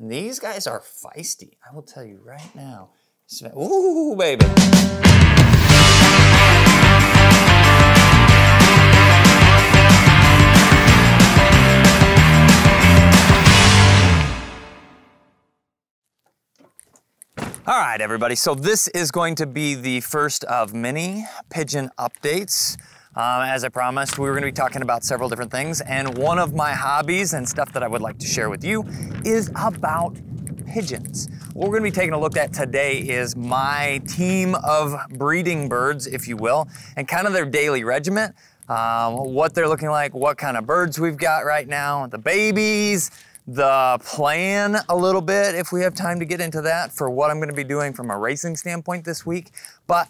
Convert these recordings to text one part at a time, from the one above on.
These guys are feisty. I will tell you right now. Ooh, baby. All right, everybody. So this is going to be the first of many pigeon updates. Um, as I promised, we were going to be talking about several different things, and one of my hobbies and stuff that I would like to share with you is about pigeons. What we're going to be taking a look at today is my team of breeding birds, if you will, and kind of their daily regiment, um, what they're looking like, what kind of birds we've got right now, the babies, the plan a little bit if we have time to get into that for what I'm gonna be doing from a racing standpoint this week. But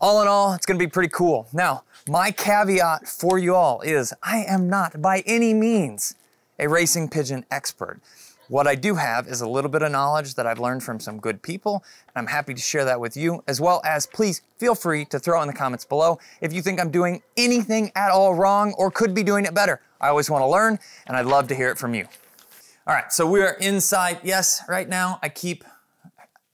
all in all, it's gonna be pretty cool. Now, my caveat for you all is I am not by any means a racing pigeon expert. What I do have is a little bit of knowledge that I've learned from some good people, and I'm happy to share that with you, as well as please feel free to throw in the comments below if you think I'm doing anything at all wrong or could be doing it better. I always wanna learn, and I'd love to hear it from you. All right, so we are inside. Yes, right now I keep,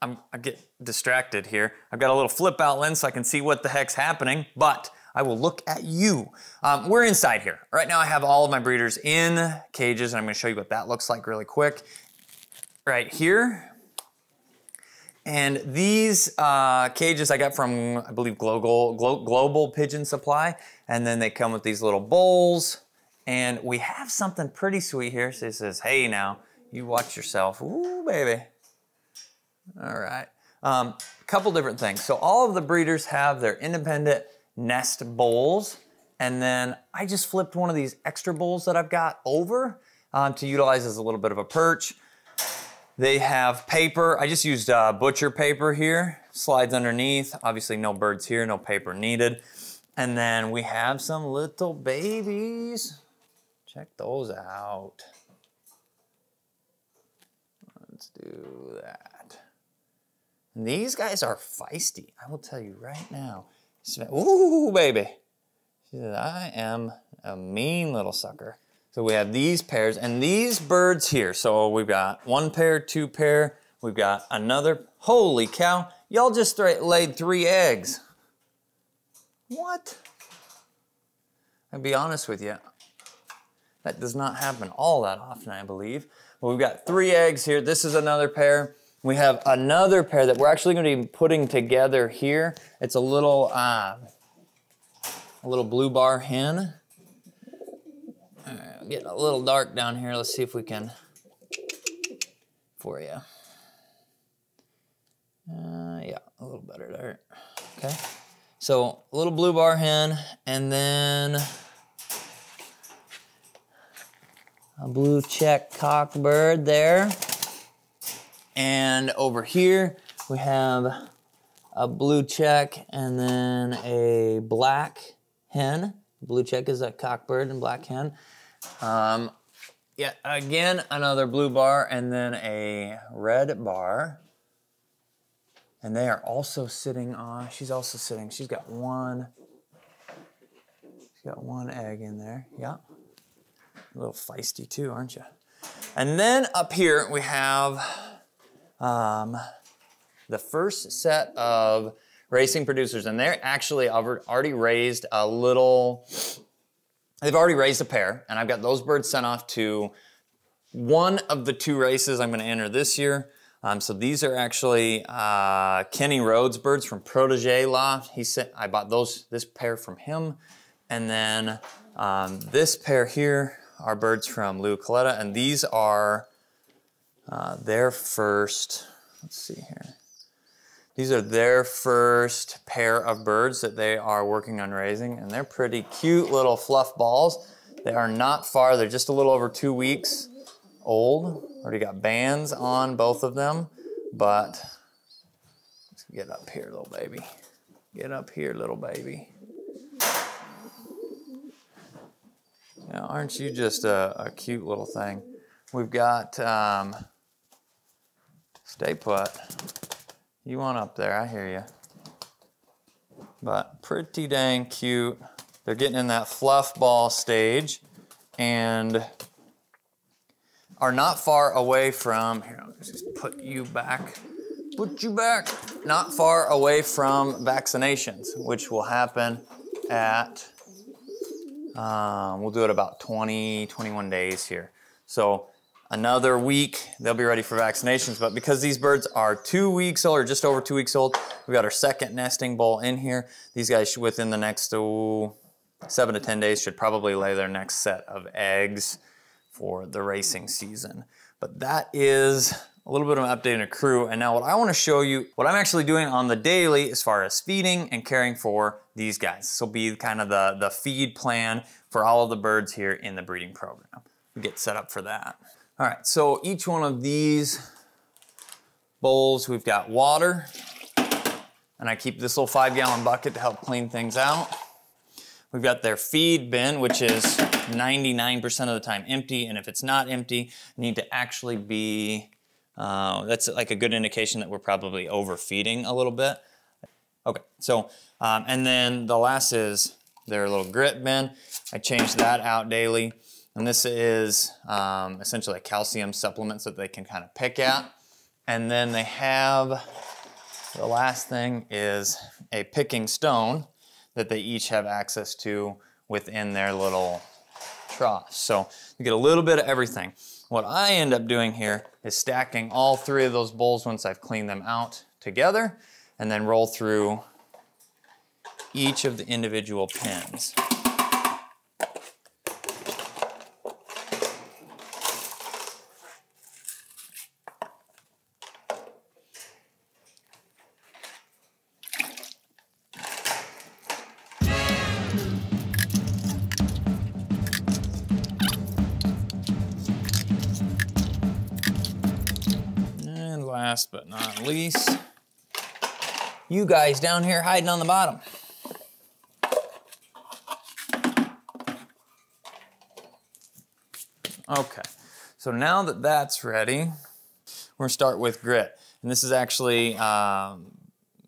I'm, I get distracted here. I've got a little flip out lens so I can see what the heck's happening, but I will look at you. Um, we're inside here. Right now I have all of my breeders in cages and I'm gonna show you what that looks like really quick. Right here. And these uh, cages I got from, I believe, Global, Global Pigeon Supply. And then they come with these little bowls and we have something pretty sweet here. So it says, hey now, you watch yourself. Ooh, baby. All right. A um, couple different things. So all of the breeders have their independent nest bowls. And then I just flipped one of these extra bowls that I've got over um, to utilize as a little bit of a perch. They have paper. I just used uh, butcher paper here. Slides underneath. Obviously no birds here, no paper needed. And then we have some little babies. Check those out. Let's do that. These guys are feisty. I will tell you right now. Ooh, baby. She said, I am a mean little sucker. So we have these pairs and these birds here. So we've got one pair, two pair. We've got another. Holy cow. Y'all just laid three eggs. What? I'll be honest with you. That does not happen all that often, I believe. But we've got three eggs here. This is another pair. We have another pair that we're actually going to be putting together here. It's a little, uh, a little blue bar hen. Right, getting a little dark down here. Let's see if we can, for you. Uh, yeah, a little better there. Okay. So a little blue bar hen, and then a blue check cock bird there. And over here we have a blue check and then a black hen. Blue check is a cock bird and black hen. Um, yeah, again, another blue bar and then a red bar. And they are also sitting on, she's also sitting, she's got one, she's got one egg in there, yeah. A little feisty too, aren't you? And then up here we have um, the first set of racing producers, and they're actually already raised a little, they've already raised a pair, and I've got those birds sent off to one of the two races I'm gonna enter this year. Um, so these are actually uh, Kenny Rhodes birds from Protege Loft. He sent, I bought those, this pair from him. And then um, this pair here, are birds from Lou Coletta, and these are uh, their first, let's see here. These are their first pair of birds that they are working on raising, and they're pretty cute little fluff balls. They are not far, they're just a little over two weeks old. Already got bands on both of them, but let's get up here, little baby. Get up here, little baby. Now, aren't you just a, a cute little thing? We've got, um, stay put. You want up there, I hear you. But pretty dang cute. They're getting in that fluff ball stage and are not far away from, here, I'll just put you back, put you back, not far away from vaccinations, which will happen at, um, we'll do it about 20, 21 days here. So another week, they'll be ready for vaccinations. But because these birds are two weeks old or just over two weeks old, we've got our second nesting bowl in here. These guys should, within the next oh, seven to 10 days should probably lay their next set of eggs for the racing season. But that is a little bit of an update on a crew. And now what I wanna show you, what I'm actually doing on the daily as far as feeding and caring for these guys. This will be kind of the, the feed plan for all of the birds here in the breeding program. We get set up for that. All right, so each one of these bowls, we've got water, and I keep this little five gallon bucket to help clean things out. We've got their feed bin, which is 99% of the time empty. And if it's not empty, need to actually be, uh, that's like a good indication that we're probably overfeeding a little bit. Okay, so, um, and then the last is their little grit bin. I change that out daily. And this is um, essentially a calcium supplement so that they can kind of pick at. And then they have, the last thing is a picking stone that they each have access to within their little trough. So you get a little bit of everything. What I end up doing here is stacking all three of those bowls once I've cleaned them out together and then roll through each of the individual pins. Last but not least, you guys down here hiding on the bottom. Okay, so now that that's ready, we're gonna start with grit. And this is actually um,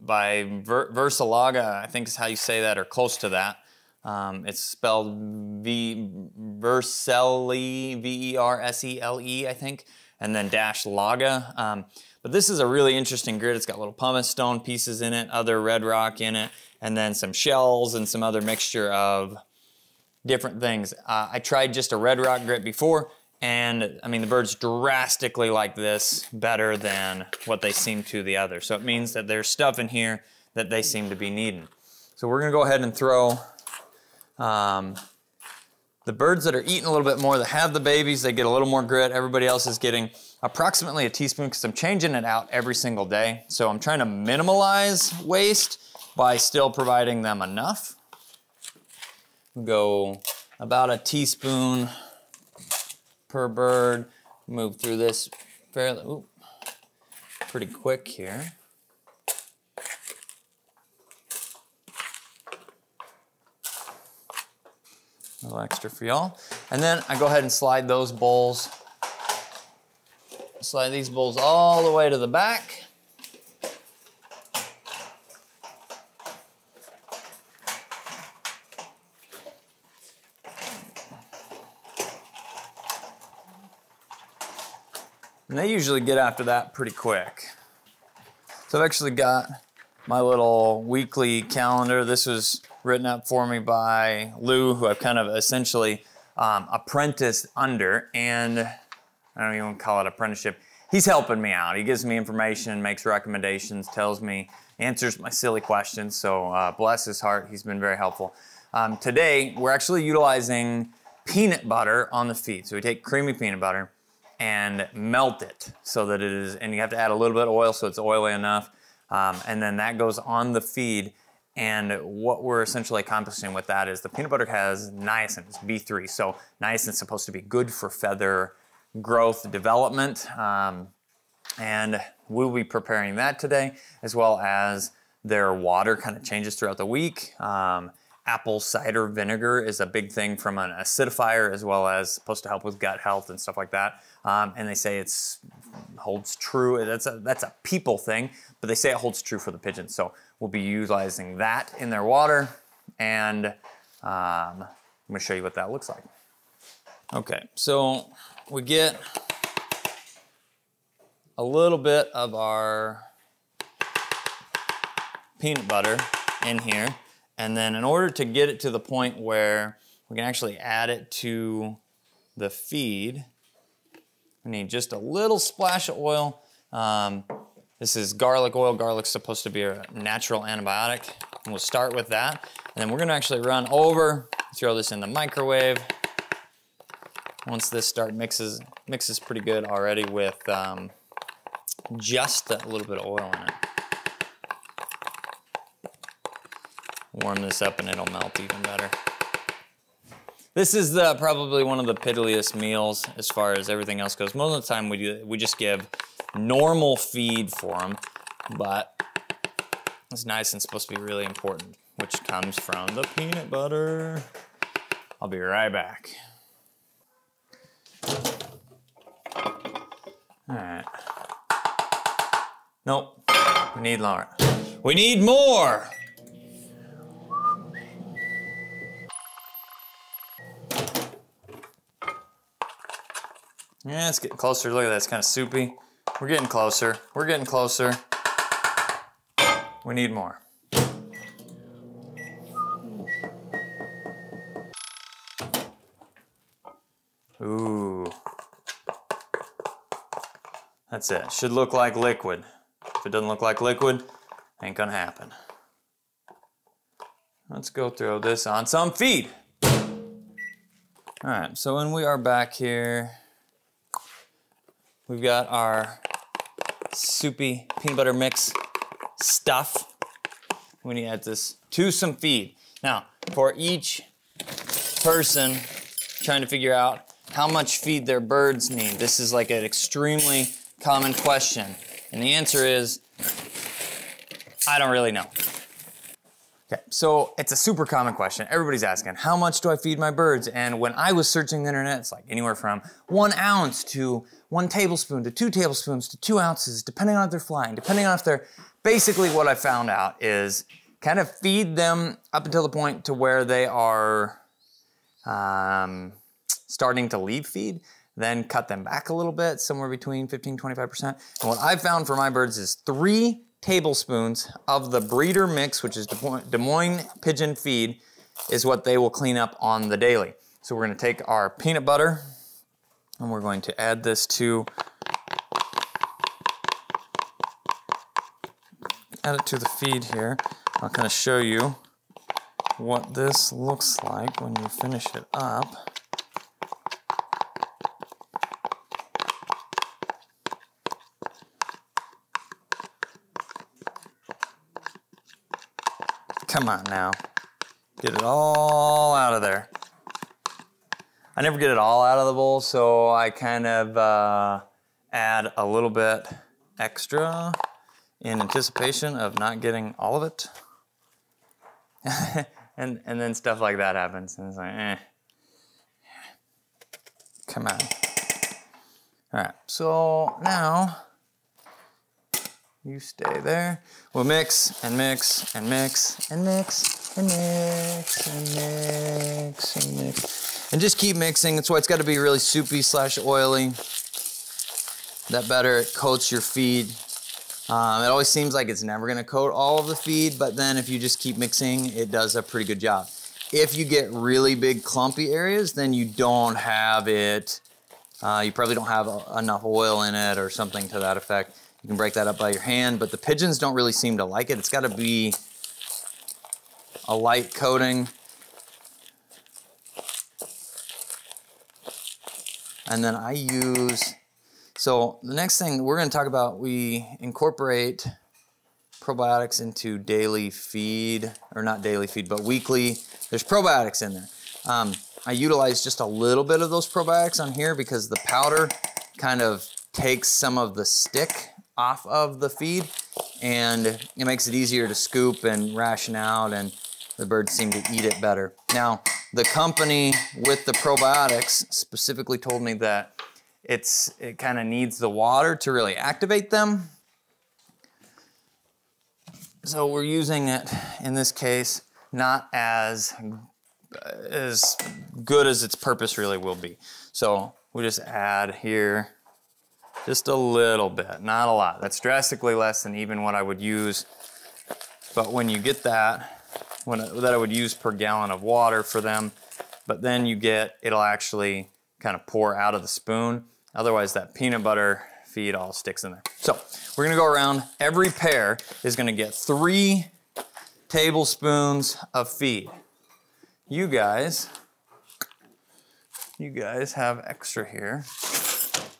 by Ver Versalaga, I think is how you say that, or close to that. Um, it's spelled V Versele, V-E-R-S-E-L-E, I think, and then dash Laga. Um, but this is a really interesting grit. It's got little pumice stone pieces in it, other red rock in it, and then some shells and some other mixture of different things. Uh, I tried just a red rock grit before, and I mean, the birds drastically like this better than what they seem to the other. So it means that there's stuff in here that they seem to be needing. So we're gonna go ahead and throw um, the birds that are eating a little bit more, that have the babies, they get a little more grit. Everybody else is getting approximately a teaspoon because I'm changing it out every single day. So I'm trying to minimize waste by still providing them enough. Go about a teaspoon per bird. Move through this fairly, ooh, pretty quick here. A little extra for y'all. And then I go ahead and slide those bowls, slide these bowls all the way to the back. And they usually get after that pretty quick. So I've actually got my little weekly calendar. This was written up for me by Lou, who I've kind of essentially um, apprenticed under, and I don't even call it apprenticeship. He's helping me out. He gives me information, makes recommendations, tells me, answers my silly questions. So uh, bless his heart, he's been very helpful. Um, today, we're actually utilizing peanut butter on the feed. So we take creamy peanut butter and melt it so that it is, and you have to add a little bit of oil so it's oily enough. Um, and then that goes on the feed and what we're essentially accomplishing with that is the peanut butter has niacin, it's B3. So niacin is supposed to be good for feather growth development. Um, and we'll be preparing that today, as well as their water kind of changes throughout the week. Um, apple cider vinegar is a big thing from an acidifier, as well as supposed to help with gut health and stuff like that. Um, and they say it's holds true. That's a, that's a people thing, but they say it holds true for the pigeons. So we'll be utilizing that in their water. And um, I'm gonna show you what that looks like. Okay, so we get a little bit of our peanut butter in here. And then in order to get it to the point where we can actually add it to the feed, we need just a little splash of oil. Um, this is garlic oil. Garlic's supposed to be a natural antibiotic. And we'll start with that. And then we're gonna actually run over, throw this in the microwave. Once this start mixes, mixes pretty good already with um, just a little bit of oil in it. Warm this up and it'll melt even better. This is the, probably one of the piddliest meals as far as everything else goes. Most of the time we do we just give normal feed for them, but it's nice and supposed to be really important, which comes from the peanut butter. I'll be right back. All right. Nope, we need more. We need more! Yeah, it's getting closer. Look at that, it's kind of soupy. We're getting closer. We're getting closer. We need more. Ooh. That's it. Should look like liquid. If it doesn't look like liquid, ain't gonna happen. Let's go throw this on some feed. All right, so when we are back here, we've got our soupy peanut butter mix stuff. We need to add this to some feed. Now, for each person trying to figure out how much feed their birds need, this is like an extremely common question. And the answer is, I don't really know. Okay, so it's a super common question. Everybody's asking, how much do I feed my birds? And when I was searching the internet, it's like anywhere from one ounce to one tablespoon to two tablespoons to two ounces, depending on if they're flying, depending on if they're, basically what I found out is kind of feed them up until the point to where they are um, starting to leave feed, then cut them back a little bit, somewhere between 15, 25%. And what I've found for my birds is three tablespoons of the breeder mix, which is Des Moines pigeon feed, is what they will clean up on the daily. So we're gonna take our peanut butter and we're going to add this to add it to the feed here. I'll kind of show you what this looks like when you finish it up. Come on now. Get it all out of there. I never get it all out of the bowl, so I kind of uh, add a little bit extra in anticipation of not getting all of it. and, and then stuff like that happens, and it's like, eh. Come on. All right, so now you stay there. We'll mix and mix and mix and mix and mix and mix and mix. And just keep mixing. That's why it's got to be really soupy slash oily. That better it coats your feed. Um, it always seems like it's never going to coat all of the feed, but then if you just keep mixing, it does a pretty good job. If you get really big clumpy areas, then you don't have it. Uh, you probably don't have enough oil in it or something to that effect. You can break that up by your hand, but the pigeons don't really seem to like it. It's got to be a light coating. And then I use, so the next thing we're going to talk about, we incorporate probiotics into daily feed, or not daily feed, but weekly. There's probiotics in there. Um, I utilize just a little bit of those probiotics on here because the powder kind of takes some of the stick off of the feed and it makes it easier to scoop and ration out and the birds seem to eat it better. Now, the company with the probiotics specifically told me that it's it kind of needs the water to really activate them. So we're using it in this case not as as good as its purpose really will be. So we just add here Just a little bit, not a lot. That's drastically less than even what I would use. But when you get that, when that I would use per gallon of water for them, but then you get, it'll actually kind of pour out of the spoon. Otherwise that peanut butter feed all sticks in there. So we're gonna go around, every pair is gonna get three tablespoons of feed. You guys, you guys have extra here.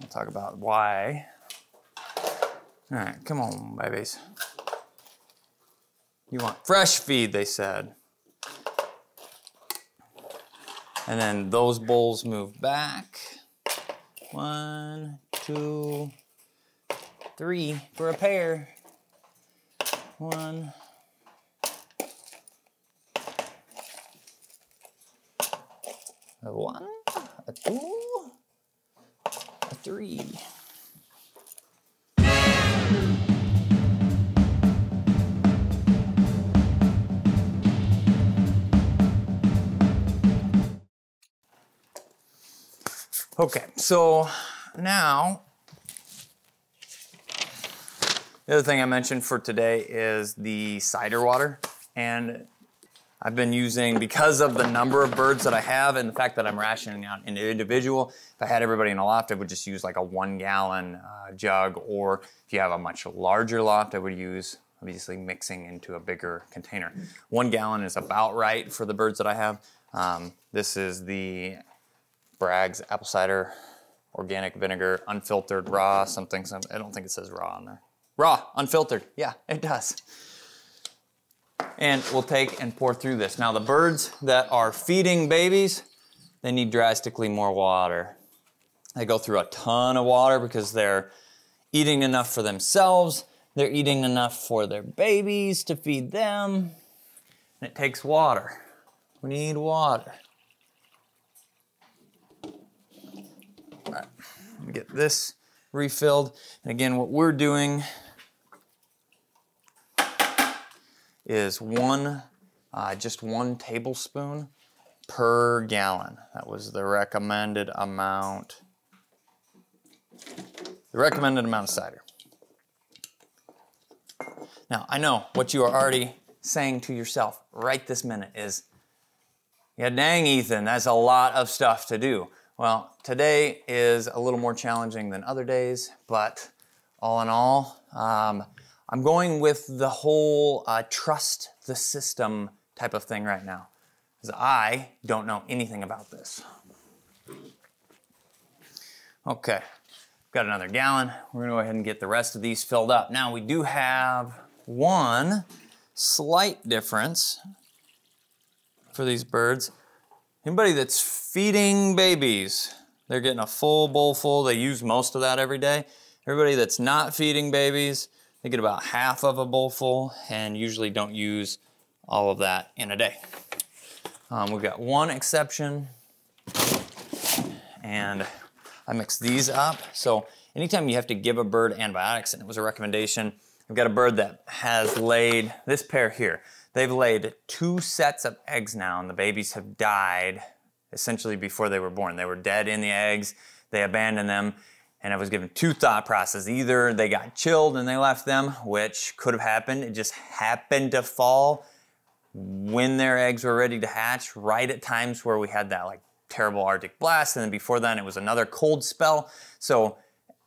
I'll talk about why. All right, come on, babies. You want fresh feed, they said. And then those bowls move back. One, two, three for a pair. One. A one, a two, a three. Okay, so now the other thing I mentioned for today is the cider water. And I've been using, because of the number of birds that I have and the fact that I'm rationing out in an individual, if I had everybody in a loft, I would just use like a one gallon uh, jug. Or if you have a much larger loft, I would use obviously mixing into a bigger container. One gallon is about right for the birds that I have. Um, this is the Bragg's apple cider, organic vinegar, unfiltered, raw, something, something. I don't think it says raw on there. Raw, unfiltered. Yeah, it does. And we'll take and pour through this. Now the birds that are feeding babies, they need drastically more water. They go through a ton of water because they're eating enough for themselves. They're eating enough for their babies to feed them. And it takes water. We need water. get this refilled. And again, what we're doing is one, uh, just one tablespoon per gallon. That was the recommended amount. The recommended amount of cider. Now, I know what you are already saying to yourself right this minute is, yeah, dang, Ethan, that's a lot of stuff to do. Well, today is a little more challenging than other days, but all in all, um, I'm going with the whole uh, trust the system type of thing right now, because I don't know anything about this. Okay, got another gallon. We're gonna go ahead and get the rest of these filled up. Now we do have one slight difference for these birds. Anybody that's feeding babies, they're getting a full bowl full. They use most of that every day. Everybody that's not feeding babies, they get about half of a bowl full and usually don't use all of that in a day. Um, we've got one exception and I mix these up. So anytime you have to give a bird antibiotics, and it was a recommendation, I've got a bird that has laid this pair here. They've laid two sets of eggs now, and the babies have died essentially before they were born. They were dead in the eggs, they abandoned them, and I was given two thought processes. Either they got chilled and they left them, which could have happened, it just happened to fall when their eggs were ready to hatch, right at times where we had that like terrible Arctic blast, and then before then it was another cold spell. So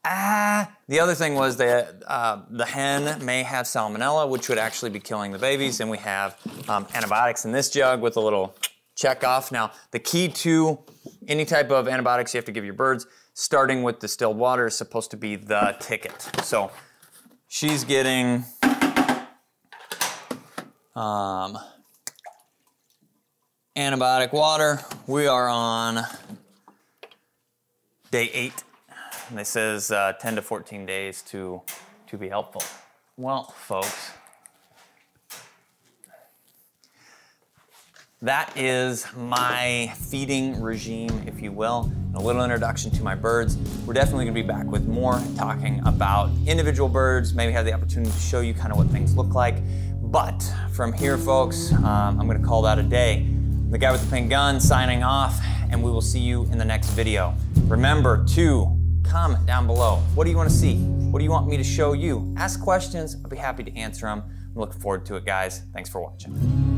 ah. The other thing was that uh, the hen may have salmonella, which would actually be killing the babies, and we have um, antibiotics in this jug with a little check off. Now, the key to any type of antibiotics you have to give your birds, starting with distilled water, is supposed to be the ticket. So she's getting um, antibiotic water. We are on day eight and it says uh, 10 to 14 days to, to be helpful. Well, folks, that is my feeding regime, if you will, and a little introduction to my birds. We're definitely gonna be back with more talking about individual birds, maybe have the opportunity to show you kind of what things look like. But from here, folks, um, I'm gonna call that a day. The guy with the pink gun signing off, and we will see you in the next video. Remember to comment down below. What do you want to see? What do you want me to show you? Ask questions. I'll be happy to answer them. I'm looking forward to it, guys. Thanks for watching.